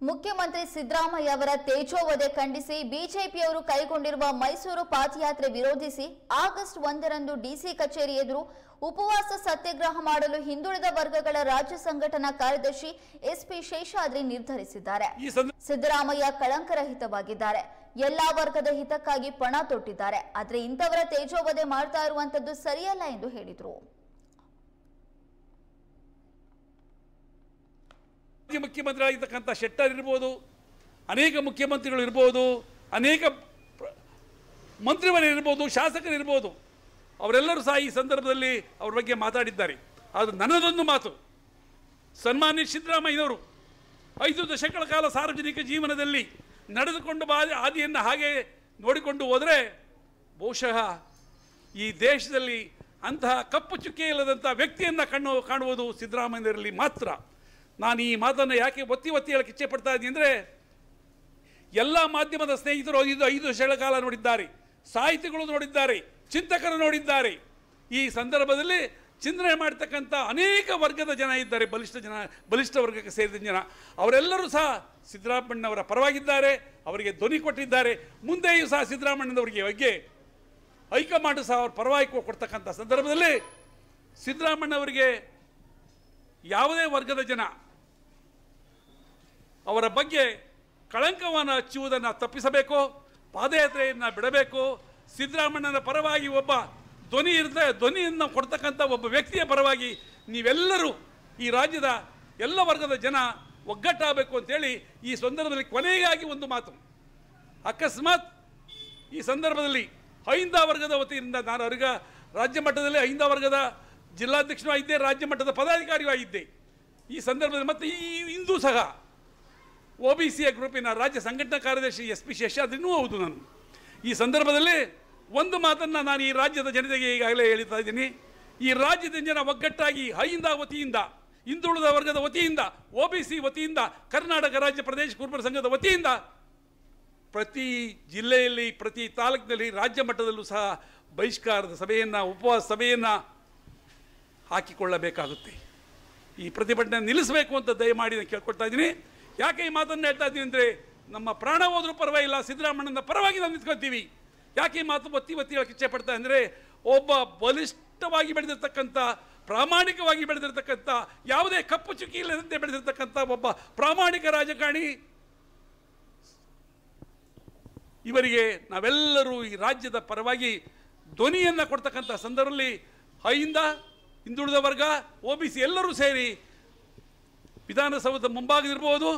ಮುಖ್ಯಮಂತ್ರಿ ಸಿದ್ದರಾಮಯ್ಯ ಅವರ ತೇಜೋವಧೆ ಖಂಡಿಸಿ ಬಿಜೆಪಿಯವರು ಕೈಗೊಂಡಿರುವ ಮೈಸೂರು ಪಾದಯಾತ್ರೆ ವಿರೋಧಿಸಿ ಆಗಸ್ಟ್ ಒಂದರಂದು ಡಿಸಿ ಕಚೇರಿ ಎದುರು ಉಪವಾಸ ಸತ್ಯಾಗ್ರಹ ಮಾಡಲು ಹಿಂದುಳಿದ ವರ್ಗಗಳ ರಾಜ್ಯ ಸಂಘಟನಾ ಕಾರ್ಯದರ್ಶಿ ಎಸ್ಪಿ ಶೇಷಾದ್ರಿ ನಿರ್ಧರಿಸಿದ್ದಾರೆ. ಸಿದ್ದರಾಮಯ್ಯ ಕಳಂಕರಹಿತವಾಗಿದ್ದಾರೆ. ಎಲ್ಲಾ ವರ್ಗದ ಹಿತಕ್ಕಾಗಿ ಪಣ ತೊಟ್ಟಿದ್ದಾರೆ. ಆದರೆ ಇಂಥವರ ತೇಜೋವಧೆ ಮಾಡ್ತಾ ಇರುವಂತದ್ದು ಸರಿಯಲ್ಲ ಎಂದು ಹೇಳಿದರು. ರಾಜ್ಯ ಮುಖ್ಯಮಂತ್ರಿ ಆಗಿರ್ತಕ್ಕಂಥ ಶೆಟ್ಟರ್ ಇರ್ಬೋದು, ಅನೇಕ ಮುಖ್ಯಮಂತ್ರಿಗಳು ಇರ್ಬೋದು, ಅನೇಕ ಮಂತ್ರಿಗಳು ಇರ್ಬೋದು, ಶಾಸಕರು ಇರ್ಬೋದು, ಅವರೆಲ್ಲರೂ ಸಹ ಈ ಸಂದರ್ಭದಲ್ಲಿ ಅವ್ರ ಬಗ್ಗೆ ಮಾತಾಡಿದ್ದಾರೆ. ಅದು ನನ್ನದೊಂದು ಮಾತು. ಸನ್ಮಾನ್ಯ ಸಿದ್ದರಾಮಯ್ಯನವರು ಐದು ದಶಕಗಳ ಕಾಲ ಸಾರ್ವಜನಿಕ ಜೀವನದಲ್ಲಿ ನಡೆದುಕೊಂಡು ಬಾ, ಹಾದಿಯನ್ನು ಹಾಗೆ ನೋಡಿಕೊಂಡು ಹೋದರೆ ಬಹುಶಃ ಈ ದೇಶದಲ್ಲಿ ಅಂತಹ ಕಪ್ಪು ಚುಕ್ಕೆ ಇಲ್ಲದಂಥ ವ್ಯಕ್ತಿಯನ್ನು ಕಣ್ಣು, ಕಾಣುವುದು ಸಿದ್ದರಾಮಯ್ಯರಲ್ಲಿ ಮಾತ್ರ. ನಾನು ಈ ಮಾತನ್ನು ಯಾಕೆ ಒತ್ತಿ ಒತ್ತಿ ಹೇಳಕ್ಕೆ ಇಚ್ಛೆ ಪಡ್ತಾ ಇದ್ದೀನಿ ಅಂದರೆ, ಎಲ್ಲ ಮಾಧ್ಯಮದ ಸ್ನೇಹಿತರು ಐದು ಐದು ವರ್ಷಗಳ ಕಾಲ ನೋಡಿದ್ದಾರೆ, ಸಾಹಿತಿಗಳು ನೋಡಿದ್ದಾರೆ, ಚಿಂತಕರು ನೋಡಿದ್ದಾರೆ. ಈ ಸಂದರ್ಭದಲ್ಲಿ ಚಿಂತನೆ ಮಾಡ್ತಕ್ಕಂಥ ಅನೇಕ ವರ್ಗದ ಜನ ಇದ್ದಾರೆ, ಬಲಿಷ್ಠ ಜನ, ಬಲಿಷ್ಠ ವರ್ಗಕ್ಕೆ ಸೇರಿದ ಜನ. ಅವರೆಲ್ಲರೂ ಸಹ ಸಿದ್ದರಾಮಣ್ಣವರ ಪರವಾಗಿದ್ದಾರೆ, ಅವರಿಗೆ ಧ್ವನಿ ಕೊಟ್ಟಿದ್ದಾರೆ. ಮುಂದೆಯೂ ಸಹ ಸಿದ್ದರಾಮಣ್ಣನವರಿಗೆ ಬಗ್ಗೆ ಹೈಕಮಾಂಡ್ ಸಹ ಅವ್ರ ಪರವಾಗಿ ಕೊಡ್ತಕ್ಕಂಥ ಸಂದರ್ಭದಲ್ಲಿ ಸಿದ್ದರಾಮಣ್ಣವರಿಗೆ ಯಾವುದೇ ವರ್ಗದ ಜನ ಅವರ ಬಗ್ಗೆ ಕಳಂಕವನ್ನು ಹಚ್ಚುವುದನ್ನು ತಪ್ಪಿಸಬೇಕು, ಪಾದಯಾತ್ರೆಯನ್ನು ಬಿಡಬೇಕು ಸಿದ್ದರಾಮಣ್ಣನ ಪರವಾಗಿ ಒಬ್ಬ ಧ್ವನಿ ಇರುತ್ತೆ ಧ್ವನಿಯನ್ನು ಕೊಡ್ತಕ್ಕಂಥ ಒಬ್ಬ ವ್ಯಕ್ತಿಯ ಪರವಾಗಿ ನೀವೆಲ್ಲರೂ ಈ ರಾಜ್ಯದ ಎಲ್ಲ ವರ್ಗದ ಜನ ಒಗ್ಗಟ್ಟಾಗಬೇಕು ಅಂತೇಳಿ ಈ ಸಂದರ್ಭದಲ್ಲಿ ಕೊನೆಗಾಗಿ ಒಂದು ಮಾತು. ಅಕಸ್ಮಾತ್ ಈ ಸಂದರ್ಭದಲ್ಲಿ ಐಂದ ವರ್ಗದ ವತಿಯಿಂದ ನಾನು ಅರ್ಗ ರಾಜ್ಯ ಮಟ್ಟದಲ್ಲಿ ಐಂದ ವರ್ಗದ ಜಿಲ್ಲಾಧ್ಯಕ್ಷನೂ ಆಗಿದ್ದೆ, ರಾಜ್ಯ ಮಟ್ಟದ ಪದಾಧಿಕಾರಿಯೂ ಆಗಿದ್ದೆ. ಈ ಸಂದರ್ಭದಲ್ಲಿ ಮತ್ತು ಈ ಇಂದು ಸಹ ಒ ಬಿ ಸಿಯ ಗ್ರೂಪಿನ ರಾಜ್ಯ ಸಂಘಟನಾ ಕಾರ್ಯದರ್ಶಿ ಎಸ್ ಪಿ ಶೇಷಾದ್ರಿನೂ ಹೌದು ನಾನು. ಈ ಸಂದರ್ಭದಲ್ಲಿ ಒಂದು ಮಾತನ್ನು ನಾನು ಈ ರಾಜ್ಯದ ಜನತೆಗೆ ಈಗಾಗಲೇ ಹೇಳ್ತಾ ಇದ್ದೀನಿ. ಈ ರಾಜ್ಯದ ಜನ ಒಗ್ಗಟ್ಟಾಗಿ ಹೈಯಿಂದ ವತಿಯಿಂದ, ಹಿಂದುಳಿದ ವರ್ಗದ ವತಿಯಿಂದ, ಒ ಬಿ ಸಿ ವತಿಯಿಂದ, ಕರ್ನಾಟಕ ರಾಜ್ಯ ಪ್ರದೇಶ ಕುರುಬರ ಸಂಘದ ವತಿಯಿಂದ ಪ್ರತಿ ಜಿಲ್ಲೆಯಲ್ಲಿ, ಪ್ರತಿ ತಾಲೂಕಿನಲ್ಲಿ ರಾಜ್ಯ ಮಟ್ಟದಲ್ಲೂ ಸಹ ಬಹಿಷ್ಕಾರದ ಸಭೆಯನ್ನು, ಉಪವಾಸ ಸಭೆಯನ್ನು ಹಾಕಿಕೊಳ್ಳಬೇಕಾಗುತ್ತೆ. ಈ ಪ್ರತಿಭಟನೆ ನಿಲ್ಲಿಸಬೇಕು ಅಂತ ದಯಮಾಡಿ ನಾನು ಕೇಳ್ಕೊಳ್ತಾ ಇದ್ದೀನಿ. ಯಾಕೆ ಈ ಮಾತನ್ನು ಹೇಳ್ತಾ ಇದ್ದೀವಿ ಅಂದರೆ ನಮ್ಮ ಪ್ರಾಣ ಹೋದರೂ ಪರವಾಗಿಲ್ಲ ಸಿದ್ದರಾಮಣ್ಣನ ಪರವಾಗಿ ನಾವು ನಿಂತ್ಕೊಳ್ತೀವಿ. ಯಾಕೆ ಈ ಮಾತು ಒತ್ತಿ ಒತ್ತಿ ಹೇಳಕ್ಕೆ ಇಚ್ಛೆ ಪಡ್ತಾ ಅಂದರೆ ಒಬ್ಬ ಬಲಿಷ್ಠವಾಗಿ ಬೆಳೆದಿರ್ತಕ್ಕಂಥ, ಪ್ರಾಮಾಣಿಕವಾಗಿ ಬೆಳೆದಿರ್ತಕ್ಕಂಥ, ಯಾವುದೇ ಕಪ್ಪು ಚುಕ್ಕಿ ಇಲ್ಲದಂತೆ ಬೆಳೆದಿರ್ತಕ್ಕಂಥ ಒಬ್ಬ ಪ್ರಾಮಾಣಿಕ ರಾಜಕಾರಣಿ. ಇವರಿಗೆ ನಾವೆಲ್ಲರೂ ಈ ರಾಜ್ಯದ ಪರವಾಗಿ ಧ್ವನಿಯನ್ನು ಕೊಡ್ತಕ್ಕಂಥ ಸಂದರ್ಭದಲ್ಲಿ ಹೈಯಿಂದ ಹಿಂದುಳಿದ ವರ್ಗ, ಒ ಬಿ ಎಲ್ಲರೂ ಸೇರಿ ವಿಧಾನಸೌಧದ ಮುಂಭಾಗದಿರ್ಬೋದು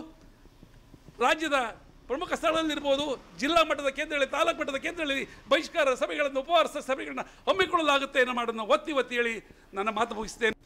ರಾಜ್ಯದ ಪ್ರಮುಖ ಸ್ಥಳದಲ್ಲಿರ್ಬೋದು, ಜಿಲ್ಲಾ ಮಟ್ಟದ ಕೇಂದ್ರಗಳಲ್ಲಿ, ತಾಲೂಕು ಮಟ್ಟದ ಕೇಂದ್ರಗಳಲ್ಲಿ ಬಹಿಷ್ಕಾರ ಸಭೆಗಳನ್ನು ಉಪವಾಸ ಸಭೆಗಳನ್ನು ಹಮ್ಮಿಕೊಳ್ಳಲಾಗುತ್ತೆ ಅನ್ನೋ ಮಾಡೋದನ್ನು ಒತ್ತಿ ಒತ್ತಿ ಹೇಳಿ ನನ್ನ ಮಾತು ಮುಗಿಸ್ತೇನೆ.